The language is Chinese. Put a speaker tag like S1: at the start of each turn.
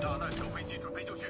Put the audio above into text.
S1: 炸弹呈危机，准备就绪。